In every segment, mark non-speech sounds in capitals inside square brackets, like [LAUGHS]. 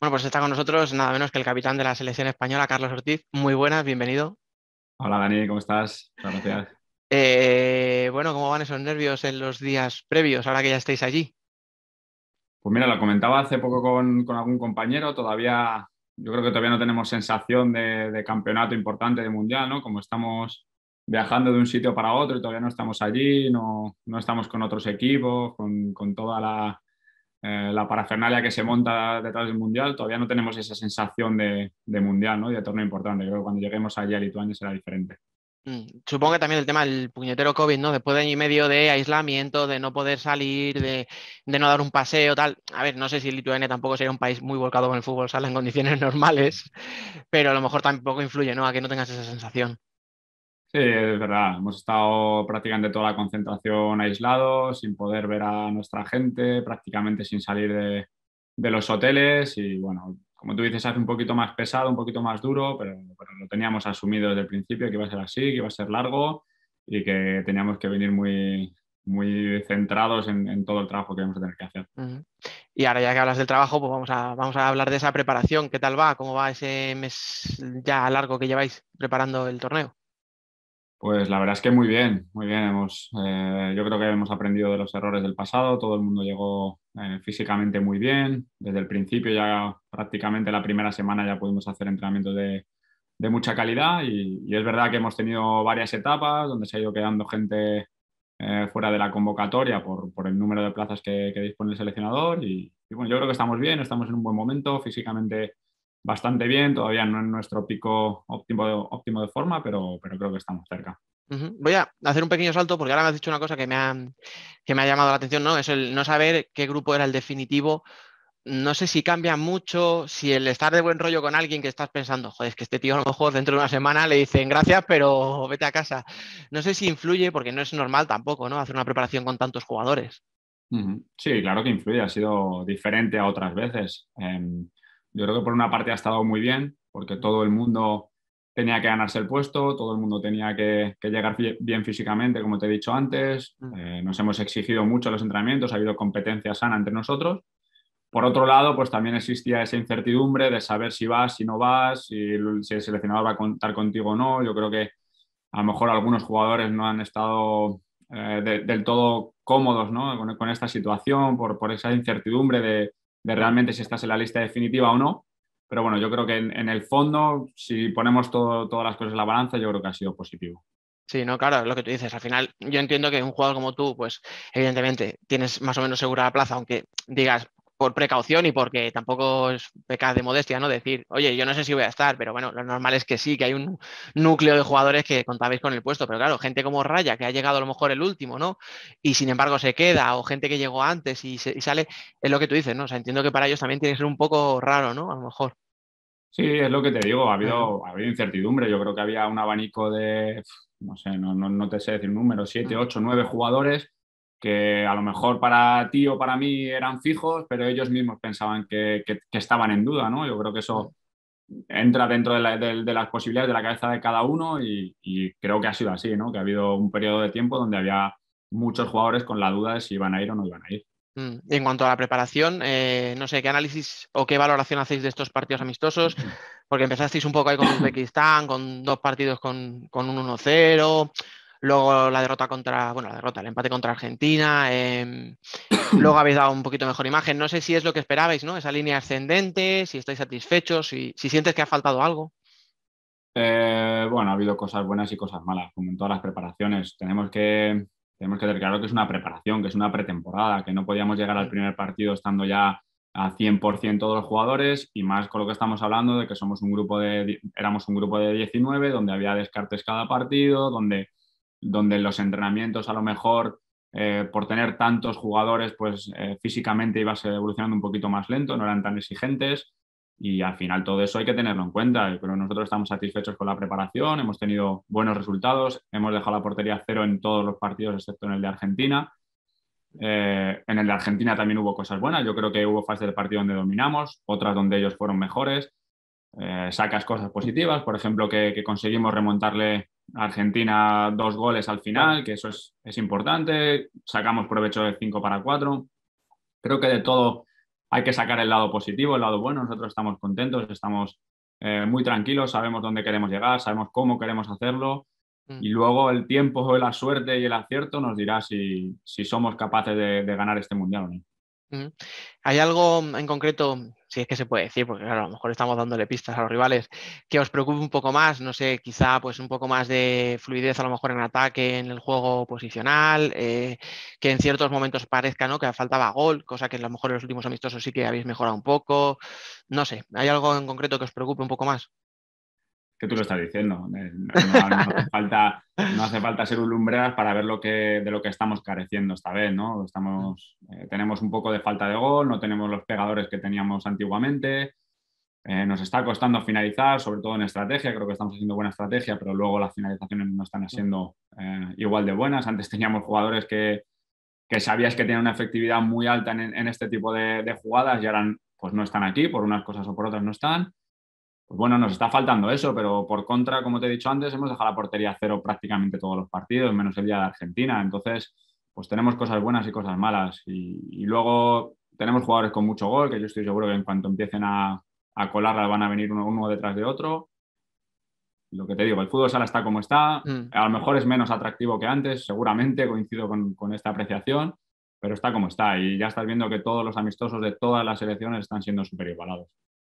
Bueno, pues está con nosotros nada menos que el capitán de la selección española, Carlos Ortiz. Muy buenas, bienvenido. Hola Dani, ¿cómo estás? Muchas gracias. Eh, bueno, ¿cómo van esos nervios en los días previos, ahora que ya estáis allí? Pues mira, lo comentaba hace poco con, algún compañero, todavía, yo creo que todavía no tenemos sensación de, campeonato importante de mundial, ¿no? Como estamos viajando de un sitio para otro y todavía no estamos allí, no, estamos con otros equipos, con toda la, eh, la parafernalia que se monta detrás del Mundial, todavía no tenemos esa sensación de, Mundial ¿no? y de torneo importante. Creo que cuando lleguemos allí a Lituania será diferente. Mm, supongo que también el tema del puñetero COVID, ¿no? Después de año y medio de aislamiento, de no poder salir, de, no dar un paseo, tal. A ver, no sé si Lituania tampoco sería un país muy volcado con el fútbol sala en condiciones [LAUGHS] normales, pero a lo mejor tampoco influye, ¿no? A que no tengas esa sensación. Sí, es verdad. Hemos estado prácticamente toda la concentración aislados, sin poder ver a nuestra gente, prácticamente sin salir de, los hoteles y bueno, como tú dices, hace un poquito más pesado, un poquito más duro, pero, lo teníamos asumido desde el principio que iba a ser así, que iba a ser largo y que teníamos que venir muy, muy centrados en, todo el trabajo que vamos a tener que hacer. Y ahora ya que hablas del trabajo, pues vamos a, vamos a hablar de esa preparación. ¿Qué tal va? ¿Cómo va ese mes ya largo que lleváis preparando el torneo? Pues la verdad es que muy bien, muy bien. Hemos, eh, yo creo que hemos aprendido de los errores del pasado. Todo el mundo llegó eh, físicamente muy bien. Desde el principio, ya prácticamente la primera semana, ya pudimos hacer entrenamientos de, mucha calidad. Y, es verdad que hemos tenido varias etapas donde se ha ido quedando gente eh, fuera de la convocatoria por, el número de plazas que, dispone el seleccionador. Y, bueno, yo creo que estamos bien, estamos en un buen momento. Físicamente bastante bien, todavía no en nuestro pico óptimo de, óptimo de forma, pero, pero creo que estamos cerca. Voy a hacer un pequeño salto porque ahora me has dicho una cosa que me ha, que me ha llamado la atención, ¿no? Es el no saber qué grupo era el definitivo. No sé si cambia mucho, si el estar de buen rollo con alguien que estás pensando, joder, es que este tío a lo mejor dentro de una semana le dicen gracias, pero vete a casa. No sé si influye, porque no es normal tampoco, ¿no? Hacer una preparación con tantos jugadores. Sí, claro que influye, ha sido diferente a otras veces. Em, yo creo que por una parte ha estado muy bien, porque todo el mundo tenía que ganarse el puesto, todo el mundo tenía que, llegar bien físicamente, como te he dicho antes. Mm. Eh, nos hemos exigido mucho los entrenamientos, ha habido competencia sana entre nosotros. Por otro lado, pues también existía esa incertidumbre de saber si vas, si no vas, si, el seleccionador va a contar contigo o no. Yo creo que a lo mejor algunos jugadores no han estado eh, del todo cómodos ¿no? con, esta situación, por, por esa incertidumbre de, de realmente si estás en la lista definitiva o no. Pero bueno, yo creo que en, el fondo, si ponemos todas las cosas en la balanza, yo creo que ha sido positivo. Sí, no, claro, lo que tú dices. Al final, yo entiendo que un jugador como tú, pues evidentemente tienes más o menos segura la plaza, aunque digas, por precaución y porque tampoco es pecado de modestia, ¿no? Decir, oye, yo no sé si voy a estar, pero bueno, lo normal es que sí, que hay un núcleo de jugadores que contabais con el puesto, pero claro, gente como Raya, que ha llegado a lo mejor el último, ¿no? Y sin embargo se queda, o gente que llegó antes y, sale, es lo que tú dices, ¿no? O sea, entiendo que para ellos también tiene que ser un poco raro, ¿no? A lo mejor. Sí, es lo que te digo, ha habido, ha habido incertidumbre, yo creo que había un abanico de, no sé, no, no, no te sé decir números, siete, ocho, nueve jugadores que a lo mejor para ti o para mí eran fijos, pero ellos mismos pensaban que, estaban en duda, ¿no? Yo creo que eso entra dentro de, las posibilidades de la cabeza de cada uno y, creo que ha sido así, ¿no? Que ha habido un periodo de tiempo donde había muchos jugadores con la duda de si iban a ir o no iban a ir. Mm, en cuanto a la preparación, eh, no sé, ¿qué análisis o qué valoración hacéis de estos partidos amistosos? [LAUGHS] Porque empezasteis un poco ahí con Uzbekistán, con dos partidos con, con un 1-0, Luego la derrota contra, bueno, la derrota, el empate contra Argentina. Em, [COUGHS] luego habéis dado un poquito mejor imagen. No sé si es lo que esperabais, ¿no? Esa línea ascendente, si estáis satisfechos, si, si sientes que ha faltado algo. Eh, bueno, ha habido cosas buenas y cosas malas, como en todas las preparaciones. Tenemos que, tenemos que tener claro que es una preparación, que es una pretemporada, que no podíamos llegar al primer partido estando ya a 100% todos los jugadores y más con lo que estamos hablando de que somos un grupo de, éramos un grupo de 19 donde había descartes cada partido, donde donde los entrenamientos a lo mejor eh, por tener tantos jugadores, pues eh, físicamente ibas evolucionando un poquito más lento, no eran tan exigentes y al final todo eso hay que tenerlo en cuenta. Pero nosotros estamos satisfechos con la preparación, hemos tenido buenos resultados, hemos dejado la portería cero en todos los partidos excepto en el de Argentina. Eh, en el de Argentina también hubo cosas buenas, yo creo que hubo fases del partido donde dominamos, otras donde ellos fueron mejores. sacas cosas positivas, por ejemplo, que conseguimos remontarle Argentina dos goles al final, que eso es, importante. Sacamos provecho de 5 para 4. Creo que de todo hay que sacar el lado positivo, el lado bueno. Nosotros estamos contentos, estamos eh, muy tranquilos, sabemos dónde queremos llegar, sabemos cómo queremos hacerlo. Mm. Y luego el tiempo, la suerte y el acierto nos dirá si, somos capaces de, de ganar este mundial o no. ¿Hay algo en concreto, si es que se puede decir, porque a lo mejor estamos dándole pistas a los rivales, que os preocupe un poco más? No sé, quizá pues un poco más de fluidez a lo mejor en ataque, en el juego posicional, eh, que en ciertos momentos parezca ¿no? que faltaba gol, cosa que a lo mejor en los últimos amistosos sí que habéis mejorado un poco. No sé, ¿hay algo en concreto que os preocupe un poco más? Que tú lo estás diciendo. Eh, no, hace, [LAUGHS] falta, no hace falta ser un lumbreras para ver lo que, de lo que estamos careciendo esta vez, ¿no? Estamos, eh, tenemos un poco de falta de gol, no tenemos los pegadores que teníamos antiguamente. Eh, nos está costando finalizar, sobre todo en estrategia. Creo que estamos haciendo buena estrategia, pero luego las finalizaciones no están siendo igual de buenas. Antes teníamos jugadores que, que sabías que tenían una efectividad muy alta en, este tipo de, de, jugadas y ahora pues no están aquí, por unas cosas o por otras no están pues bueno, nos está faltando eso, pero por contra, como te he dicho antes, hemos dejado la portería cero prácticamente todos los partidos, menos el día de Argentina. Entonces, pues tenemos cosas buenas y cosas malas. Y, luego tenemos jugadores con mucho gol, que yo estoy seguro que en cuanto empiecen a, a colarla van a venir uno, detrás de otro. Lo que te digo, el fútbol sala está como está. Mm. A lo mejor es menos atractivo que antes, seguramente, coincido con, con esta apreciación, pero está como está. Y ya estás viendo que todos los amistosos de todas las selecciones están siendo súper igualados.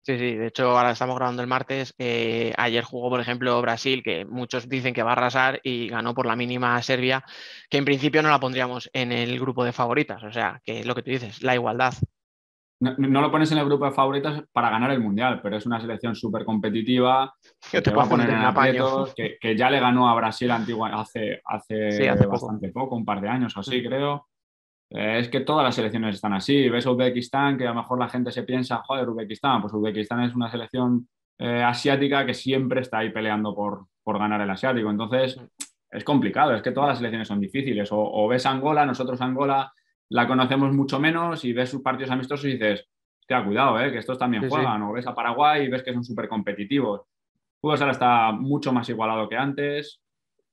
Sí, sí, de hecho ahora estamos grabando el martes. Eh, ayer jugó, por ejemplo, Brasil, que muchos dicen que va a arrasar y ganó por la mínima Serbia, que en principio no la pondríamos en el grupo de favoritas. O sea, que es lo que tú dices, la igualdad. No, lo pones en el grupo de favoritas para ganar el mundial, pero es una selección súper competitiva [LAUGHS] que te va a poner en aprietos, que, que, ya le ganó a Brasil antigua, hace, hace, bastante poco. un par de años o así, creo. Eh, es que todas las selecciones están así. Ves Uzbekistán, que a lo mejor la gente se piensa, joder, Uzbekistán, pues Uzbekistán es una selección eh, asiática que siempre está ahí peleando por, por, ganar el asiático. Entonces, es complicado, es que todas las selecciones son difíciles. O, ves Angola, nosotros Angola la conocemos mucho menos y ves sus partidos amistosos y dices, hostia, cuidado, eh, que estos también juegan. O ves a Paraguay y ves que son súper competitivos. Fútbol ahora está mucho más igualado que antes.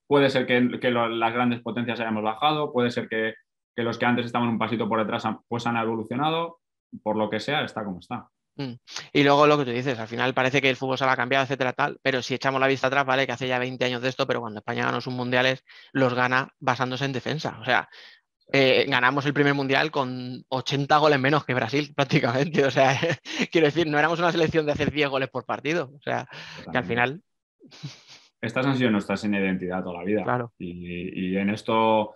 Puede ser que, que las grandes potencias hayamos bajado, puede ser que que los que antes estaban un pasito por detrás pues han evolucionado, por lo que sea, está como está. Mm. Y luego lo que tú dices, al final parece que el fútbol se ha cambiado, etcétera, tal, pero si echamos la vista atrás, vale, que hace ya 20 años de esto, pero cuando España ganó sus mundiales, los gana basándose en defensa. O sea, eh, ganamos el primer mundial con 80 goles menos que Brasil, [LAUGHS] prácticamente. O sea, [LAUGHS] quiero decir, no éramos una selección de hacer 10 goles por partido. O sea, que al final. Estas han sido nuestras en identidad toda la vida. Claro. Y, y en esto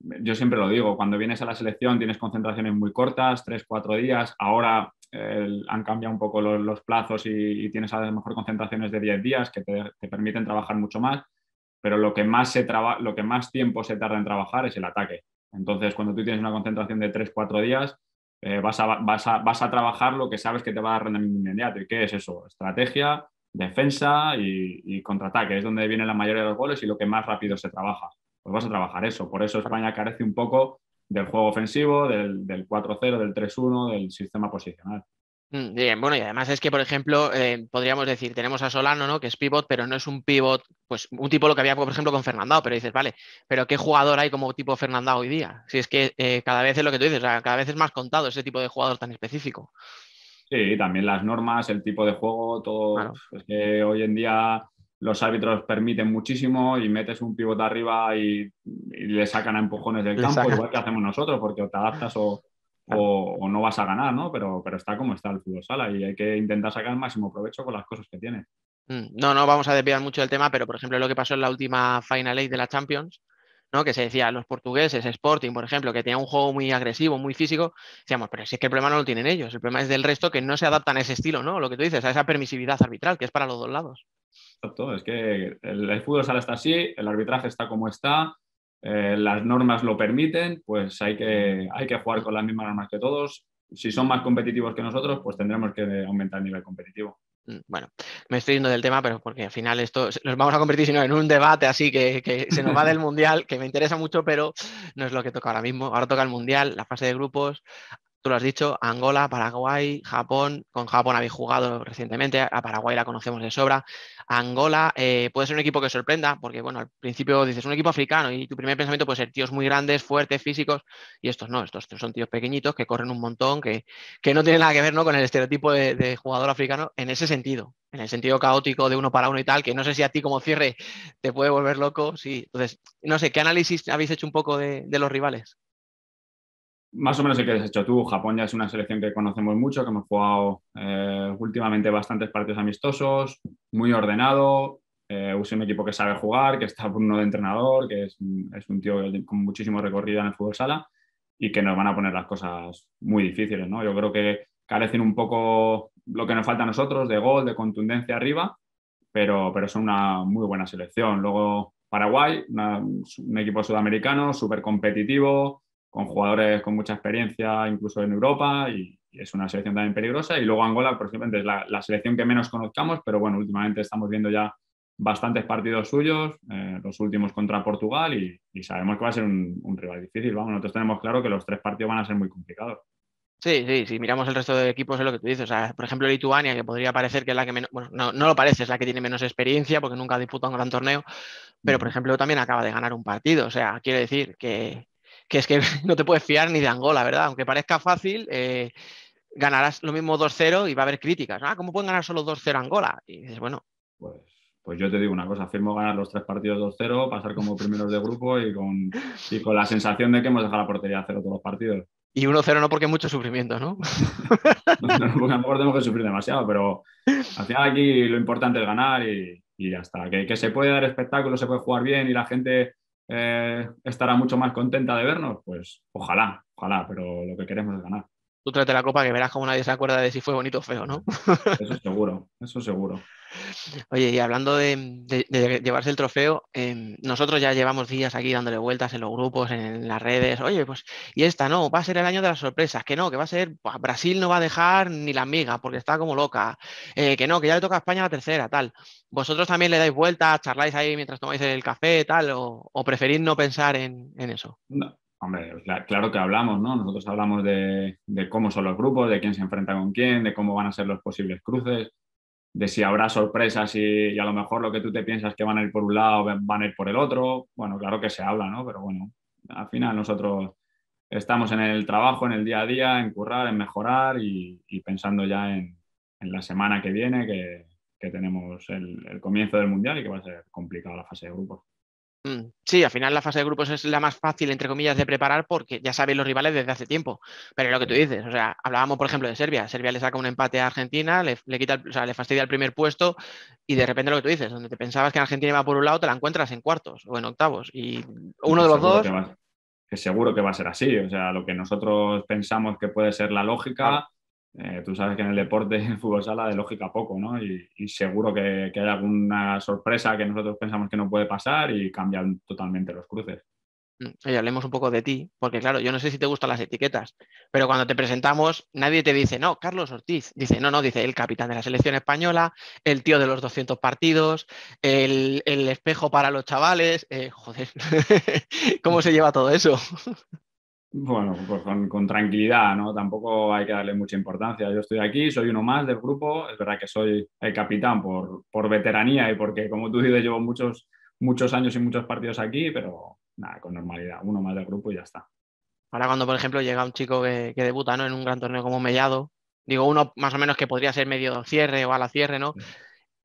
yo siempre lo digo, cuando vienes a la selección tienes concentraciones muy cortas, tres, cuatro días. Ahora han cambiado un poco los, plazos y, tienes a lo mejor concentraciones de 10 días que te, permiten trabajar mucho más, pero lo que, más se lo que más tiempo se tarda en trabajar es el ataque. Entonces, cuando tú tienes una concentración de tres, cuatro días, eh, vas, a, vas, a, vas, a, trabajar lo que sabes que te va a dar rendimiento inmediato. ¿Y qué es eso? Estrategia, defensa y, y contraataque. Es donde viene la mayoría de los goles y lo que más rápido se trabaja pues vas a trabajar eso. Por eso España carece un poco del juego ofensivo, del, 4-0, del 3-1, del sistema posicional. Mm, bien, bueno, y además es que, por ejemplo, eh, podríamos decir, tenemos a Solano, ¿no? Que es pivot, pero no es un pivot, pues un tipo lo que había, por ejemplo, con Fernandao, pero dices, vale, pero ¿qué jugador hay como tipo Fernandao hoy día? Si es que eh, cada vez es lo que tú dices, cada vez es más contado ese tipo de jugador tan específico. Sí, también las normas, el tipo de juego, todo. Es que hoy en día los árbitros permiten muchísimo y metes un pivote arriba y, le sacan a empujones del campo, igual que hacemos nosotros, porque o te adaptas o, o, no vas a ganar, ¿no? Pero, pero está como está el fútbol sala y hay que intentar sacar el máximo provecho con las cosas que tiene. Mm, no, no vamos a desviar mucho del tema, pero por ejemplo lo que pasó en la última Final Eight de la Champions, ¿no? que se decía los portugueses, Sporting, por ejemplo, que tenía un juego muy agresivo, muy físico, decíamos, pero si es que el problema no lo tienen ellos, el problema es del resto que no se adaptan a ese estilo, ¿no? Lo que tú dices, a esa permisividad arbitral, que es para los dos lados. Exacto, es que el, fútbol sala está así, el arbitraje está como está, eh, las normas lo permiten, pues hay que, hay que jugar con las mismas normas que todos. Si son más competitivos que nosotros, pues tendremos que aumentar el nivel competitivo. Mm, bueno, me estoy yendo del tema, pero porque al final esto nos vamos a convertir sino en un debate así que, que se nos va del [LAUGHS] Mundial, que me interesa mucho, pero no es lo que toca ahora mismo. Ahora toca el Mundial, la fase de grupos. Tú lo has dicho, Angola, Paraguay, Japón. Con Japón habéis jugado recientemente, a Paraguay la conocemos de sobra. Angola eh, puede ser un equipo que sorprenda, porque bueno, al principio dices un equipo africano y tu primer pensamiento puede ser tíos muy grandes, fuertes, físicos, y estos no, estos son tíos pequeñitos que corren un montón, que, que no tienen nada que ver ¿no? con el estereotipo de, jugador africano en ese sentido, en el sentido caótico de uno para uno y tal, que no sé si a ti como cierre te puede volver loco, sí. Entonces, no sé, ¿qué análisis habéis hecho un poco de los rivales? Más o menos el que has hecho tú. Japón ya es una selección que conocemos mucho, que hemos jugado eh, últimamente bastantes partidos amistosos, muy ordenado. Eh, es un equipo que sabe jugar, que está por uno de entrenador, que es, es, un tío con muchísimo recorrido en el fútbol sala y que nos van a poner las cosas muy difíciles. ¿no? Yo creo que carecen un poco lo que nos falta a nosotros de gol, de contundencia arriba, pero, pero son una muy buena selección. Luego Paraguay, un equipo sudamericano súper competitivo con jugadores con mucha experiencia, incluso en Europa, y, es una selección también peligrosa. Y luego Angola, posiblemente es la, selección que menos conozcamos, pero bueno, últimamente estamos viendo ya bastantes partidos suyos, eh, los últimos contra Portugal, y, sabemos que va a ser un, rival difícil. Vamos, nosotros tenemos claro que los tres partidos van a ser muy complicados. Sí, sí, si miramos el resto de equipos es lo que tú dices. O sea, por ejemplo, Lituania, que podría parecer que es la que menos, bueno, no, no, lo parece, es la que tiene menos experiencia porque nunca ha disputado un gran torneo, pero por ejemplo también acaba de ganar un partido. O sea, quiere decir que, que es que [LAUGHS] no te puedes fiar ni de Angola, ¿verdad? Aunque parezca fácil, eh, ganarás lo mismo 2-0 y va a haber críticas. Ah, ¿cómo pueden ganar solo 2-0 Angola? Y dices, bueno. Pues, pues, yo te digo una cosa, firmo ganar los tres partidos 2-0, pasar como primeros de grupo y con, y con la sensación de que hemos dejado la portería a cero todos los partidos. Y 1-0 no porque hay mucho sufrimiento, ¿no? [LAUGHS] no, no porque a lo mejor tenemos que sufrir demasiado, pero al final aquí lo importante es ganar y, y ya está. Que, que, se puede dar espectáculo, se puede jugar bien y la gente eh, estará mucho más contenta de vernos, pues ojalá, ojalá, pero lo que queremos es ganar. Tú trate la copa que verás como nadie se acuerda de si fue bonito o feo, ¿no? Eso seguro, eso seguro. [LAUGHS] Oye, y hablando de, llevarse el trofeo, em, nosotros ya llevamos días aquí dándole vueltas en los grupos, en, las redes. Oye, pues, y esta no, va a ser el año de las sorpresas, que no, que va a ser, pues, Brasil no va a dejar ni la miga porque está como loca, eh, que no, que ya le toca a España la tercera, tal. ¿Vosotros también le dais vueltas, charláis ahí mientras tomáis el café, tal, o, preferís no pensar en, eso? Hombre, claro que hablamos, ¿no? Nosotros hablamos de, cómo son los grupos, de quién se enfrenta con quién, de cómo van a ser los posibles cruces de si habrá sorpresas y, a lo mejor lo que tú te piensas que van a ir por un lado van a ir por el otro. Bueno, claro que se habla, ¿no? Pero bueno, al final nosotros estamos en el trabajo, en el día a día, en currar, en mejorar y, pensando ya en, la semana que viene, que, tenemos el, el, comienzo del Mundial y que va a ser complicado la fase de grupos. Mm, sí, al final la fase de grupos es la más fácil, entre comillas, de preparar porque ya sabéis los rivales desde hace tiempo. Pero es lo que tú dices, o sea, hablábamos, por ejemplo, de Serbia. Serbia le saca un empate a Argentina, le, quita, o sea, le fastidia el primer puesto y de repente lo que tú dices, donde te pensabas que Argentina iba por un lado, te la encuentras en cuartos o en octavos. Y uno de los dos... Que, seguro que va a ser así. O sea, lo que nosotros pensamos que puede ser la lógica. Eh, tú sabes que en el deporte, [LAUGHS] en fútbol sala, de lógica poco, ¿no? Y, seguro que, hay alguna sorpresa que nosotros pensamos que no puede pasar y cambian totalmente los cruces. Mm, oye, hablemos un poco de ti, porque claro, yo no sé si te gustan las etiquetas, pero cuando te presentamos, nadie te dice, no, Carlos Ortiz. Dice, no, no, dice el capitán de la selección española, el tío de los 200 partidos, el, espejo para los chavales. Eh, joder, [LAUGHS] ¿cómo se lleva todo eso? [LAUGHS] Bueno, pues con, tranquilidad, ¿no? Tampoco hay que darle mucha importancia. Yo estoy aquí, soy uno más del grupo. Es verdad que soy el capitán por, por veteranía y porque, como tú dices, llevo muchos, muchos años y muchos partidos aquí, pero nada, con normalidad. Uno más del grupo y ya está. Ahora cuando, por ejemplo, llega un chico que, debuta ¿no? en un gran torneo como Mellado, digo uno más o menos que podría ser medio cierre o a la cierre, ¿no?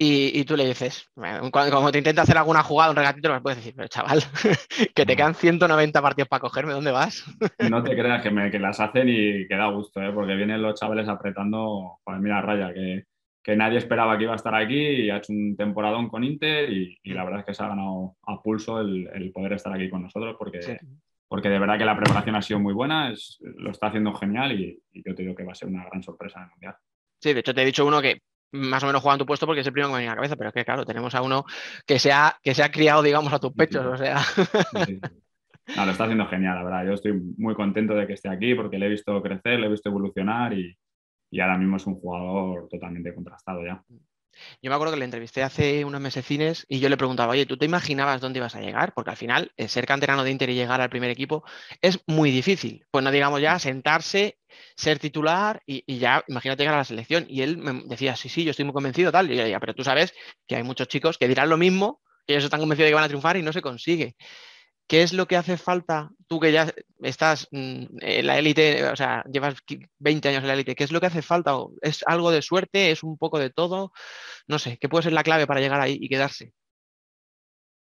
Y, tú le dices, cuando, te intenta hacer alguna jugada, un regatito, me puedes decir, pero chaval, [LAUGHS] que te quedan 190 partidos para cogerme, ¿dónde vas? No te [LAUGHS] creas que, me, que las hacen y que da gusto, ¿eh? porque vienen los chavales apretando, pues mira, Raya, que, que, nadie esperaba que iba a estar aquí y ha hecho un temporadón con Inter y, la verdad es que se ha ganado a pulso el, poder estar aquí con nosotros porque, porque de verdad que la preparación ha sido muy buena, es, lo está haciendo genial y, y yo te digo que va a ser una gran sorpresa en el Mundial. Sí, de hecho te he dicho uno que más o menos juega en tu puesto porque es el primero que me viene a la cabeza, pero es que claro, tenemos a uno que se ha, que se ha criado, digamos, a tus pechos, o sea. No, lo está haciendo genial, la verdad. Yo estoy muy contento de que esté aquí porque le he visto crecer, le he visto evolucionar y, y ahora mismo es un jugador totalmente contrastado ya. Yo me acuerdo que le entrevisté hace unos mesecines y yo le preguntaba, oye, ¿tú te imaginabas dónde ibas a llegar? Porque al final, eh, ser canterano de Inter y llegar al primer equipo es muy difícil. Pues no digamos ya sentarse, ser titular y, ya, imagínate llegar a la selección. Y él me decía, sí, sí, yo estoy muy convencido, tal. Y yo decía, pero tú sabes que hay muchos chicos que dirán lo mismo, que ellos están convencidos de que van a triunfar y no se consigue. ¿Qué es lo que hace falta? Tú que ya estás mm, en la élite, o sea, llevas 20 años en la élite, ¿qué es lo que hace falta? ¿Es algo de suerte? ¿Es un poco de todo? No sé, ¿qué puede ser la clave para llegar ahí y quedarse?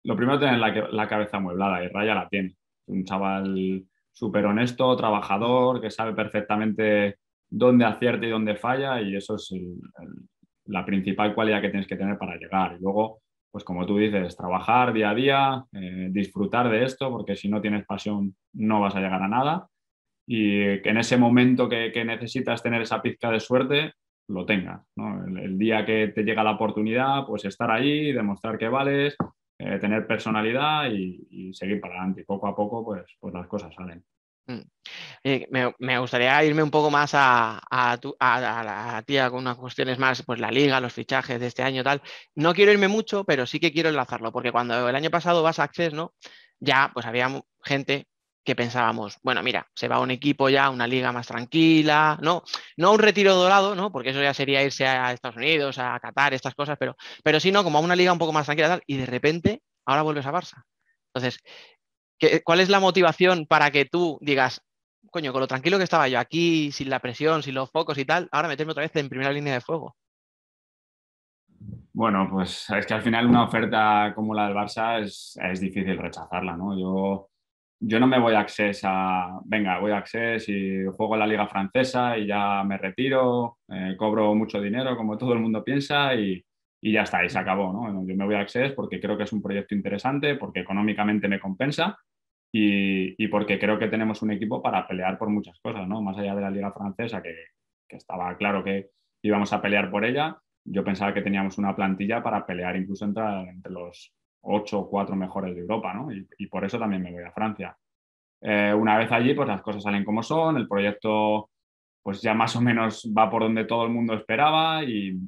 Lo primero es tener la, cabeza amueblada y Raya la tiene. Un chaval súper honesto, trabajador, que sabe perfectamente dónde acierta y dónde falla y eso es la principal cualidad que tienes que tener para llegar. Y luego, pues como tú dices, trabajar día a día, eh, disfrutar de esto, porque si no tienes pasión no vas a llegar a nada. Y que en ese momento que, necesitas tener esa pizca de suerte, lo tengas. El, día que te llega la oportunidad, pues estar ahí, demostrar que vales, eh, tener personalidad y, seguir para adelante. Y poco a poco, pues, pues las cosas salen. Mm. me, gustaría irme un poco más a, a, la tía con unas cuestiones más, pues la liga, los fichajes de este año, tal. No quiero irme mucho, pero sí que quiero enlazarlo, porque cuando el año pasado vas a Access, ¿no? Ya, pues había gente que pensábamos, bueno, mira, se va a un equipo ya, a una liga más tranquila, no, no un retiro dorado, ¿no? Porque eso ya sería irse a Estados Unidos, a Qatar, estas cosas, pero, pero sí, ¿no? Como a una liga un poco más tranquila, tal, y de repente ahora vuelves a Barça. Entonces, ¿Cuál es la motivación para que tú digas, coño, con lo tranquilo que estaba yo aquí, sin la presión, sin los focos y tal, ahora meterme otra vez en primera línea de fuego? Bueno, pues es que al final una oferta como la del Barça es, difícil rechazarla, ¿no? Yo, yo no me voy a Access a, venga, voy a Access y juego en la liga francesa y ya me retiro, eh, cobro mucho dinero como todo el mundo piensa y, y ya está, y se acabó, ¿no? Yo me voy a Access porque creo que es un proyecto interesante, porque económicamente me compensa y, porque creo que tenemos un equipo para pelear por muchas cosas, ¿no? Más allá de la liga francesa, que, estaba claro que íbamos a pelear por ella, yo pensaba que teníamos una plantilla para pelear incluso entre, entre los ocho o cuatro mejores de Europa, ¿no? Y, por eso también me voy a Francia. Eh, una vez allí, pues las cosas salen como son, el proyecto pues ya más o menos va por donde todo el mundo esperaba y,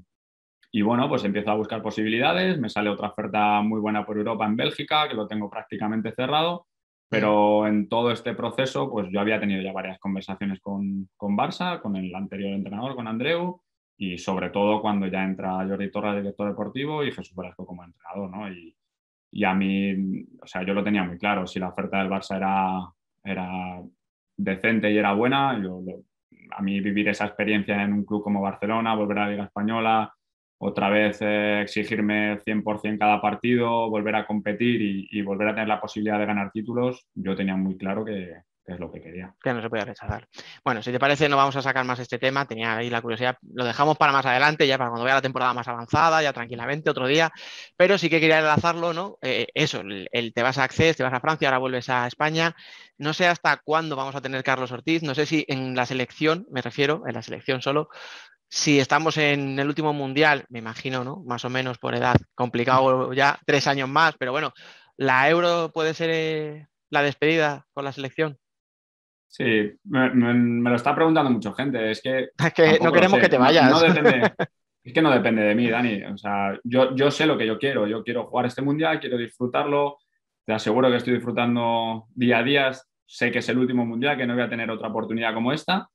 y bueno, pues empiezo a buscar posibilidades, me sale otra oferta muy buena por Europa en Bélgica, que lo tengo prácticamente cerrado pero en todo este proceso, pues yo había tenido ya varias conversaciones con, con Barça, con el anterior entrenador, con Andreu, y sobre todo cuando ya entra Jordi Torra, director deportivo, y Jesús Velasco como entrenador, ¿no? Y, y, a mí, o sea, yo lo tenía muy claro, si la oferta del Barça era, era decente y era buena, yo, a mí vivir esa experiencia en un club como Barcelona, volver a la Liga Española, otra vez eh, exigirme 100% cada partido, volver a competir y, volver a tener la posibilidad de ganar títulos, yo tenía muy claro que, es lo que quería. Que no se podía rechazar. Bueno, si te parece, no vamos a sacar más este tema. Tenía ahí la curiosidad, lo dejamos para más adelante, ya para cuando vea la temporada más avanzada, ya tranquilamente, otro día. Pero sí que quería enlazarlo, ¿no? Eh, eso, el, te vas a Access, te vas a Francia, ahora vuelves a España. No sé hasta cuándo vamos a tener Carlos Ortiz, no sé si en la selección, me refiero, en la selección solo, si estamos en el último mundial, me imagino, ¿no? Más o menos por edad, complicado ya, tres años más, pero bueno, ¿la Euro puede ser eh, la despedida con la selección? Sí, me, lo está preguntando mucha gente. Es que, [LAUGHS] no queremos que te vayas. [LAUGHS] es que no depende de mí, Dani. O sea, yo, yo sé lo que yo quiero. Yo quiero jugar este mundial, quiero disfrutarlo. Te aseguro que estoy disfrutando día a día. Sé que es el último mundial, que no voy a tener otra oportunidad como esta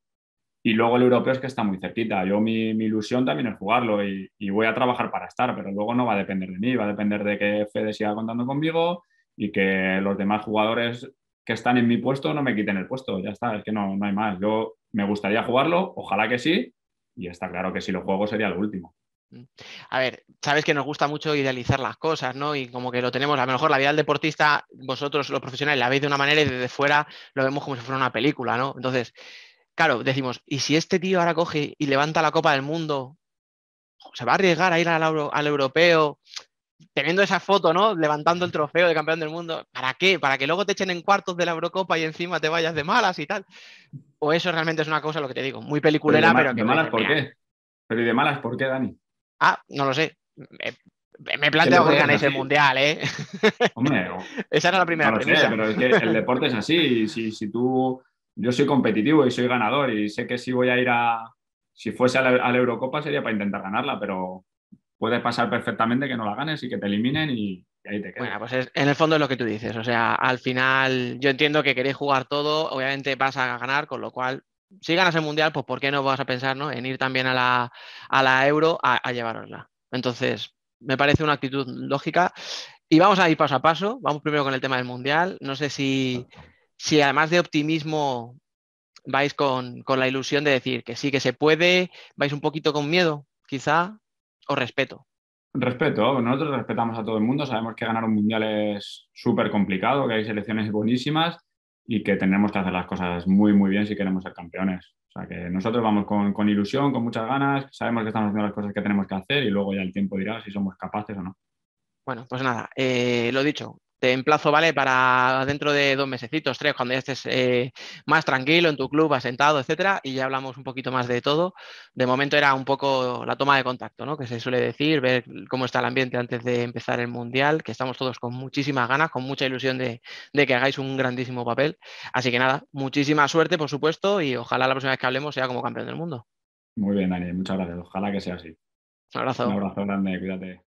y luego el europeo es que está muy cerquita. Yo mi, ilusión también es jugarlo y, voy a trabajar para estar, pero luego no va a depender de mí, va a depender de que Fede siga contando conmigo y que los demás jugadores que están en mi puesto no me quiten el puesto. Ya está, es que no, no hay más. Yo me gustaría jugarlo, ojalá que sí, y está claro que si lo juego sería lo último. Mm. A ver, sabes que nos gusta mucho idealizar las cosas, ¿no? Y como que lo tenemos, a lo mejor la vida del deportista, vosotros los profesionales la veis de una manera y desde fuera lo vemos como si fuera una película, ¿no? Entonces, claro, decimos, ¿y si este tío ahora coge y levanta la Copa del Mundo? ¿Se va a arriesgar a ir al, europeo teniendo esa foto, ¿no? Levantando el trofeo de campeón del mundo. ¿Para qué? ¿Para que luego te echen en cuartos de la Eurocopa y encima te vayas de malas y tal? ¿O eso realmente es una cosa, lo que te digo, muy peliculera, pero, que... ¿De malas por qué? ¿Pero y de malas por qué, Dani? Ah, no lo sé. Me, planteo que ganéis el mundial, ¿eh? Hombre, [LAUGHS] esa era la primera no pero es que el deporte es así. Si, si tú yo soy competitivo y soy ganador y sé que si voy a ir a, si fuese a la, Eurocopa sería para intentar ganarla, pero puede pasar perfectamente que no la ganes y que te eliminen y, ahí te quedas. Bueno, pues en el fondo es lo que tú dices. O sea, al final yo entiendo que queréis jugar todo, obviamente vas a ganar, con lo cual, si ganas el Mundial, pues ¿por qué no vas a pensar en ir también a la, a la Euro a, a llevarosla? Entonces, me parece una actitud lógica. Y vamos a ir paso a paso. Vamos primero con el tema del Mundial. No sé si, si además de optimismo vais con, con, la ilusión de decir que sí que se puede, vais un poquito con miedo, quizá, o respeto. Respeto, nosotros respetamos a todo el mundo, sabemos que ganar un mundial es súper complicado, que hay selecciones buenísimas y que tenemos que hacer las cosas muy, muy bien si queremos ser campeones. O sea que nosotros vamos con, con ilusión, con muchas ganas, sabemos que estamos haciendo las cosas que tenemos que hacer y luego ya el tiempo dirá si somos capaces o no. Bueno, pues nada, eh, lo dicho, te emplazo, ¿vale? Para dentro de dos mesecitos, tres, cuando ya estés eh, más tranquilo en tu club, asentado, etcétera, y ya hablamos un poquito más de todo. De momento era un poco la toma de contacto, ¿no? Que se suele decir, ver cómo está el ambiente antes de empezar el Mundial, que estamos todos con muchísimas ganas, con mucha ilusión de, de que hagáis un grandísimo papel. Así que nada, muchísima suerte, por supuesto, y ojalá la próxima vez que hablemos sea como campeón del mundo. Muy bien, Dani, muchas gracias. Ojalá que sea así. Un abrazo. Un abrazo grande, cuídate.